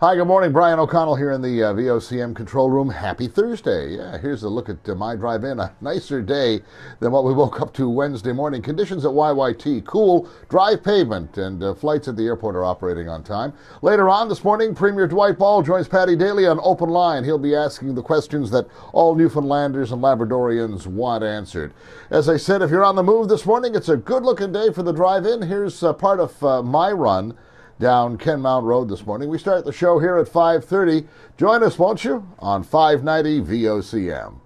Hi, good morning. Brian O'Connell here in the uh, VOCM control room. Happy Thursday. Yeah, here's a look at uh, my drive in. A nicer day than what we woke up to Wednesday morning. Conditions at YYT cool, dry pavement, and uh, flights at the airport are operating on time. Later on this morning, Premier Dwight Ball joins Paddy Daly on Open Line. He'll be asking the questions that all Newfoundlanders and Labradorians want answered. As I said, if you're on the move this morning, it's a good looking day for the drive in. Here's uh, part of uh, my run down Kenmount Road this morning. We start the show here at 5:30. Join us, won't you, on 590 VOCM.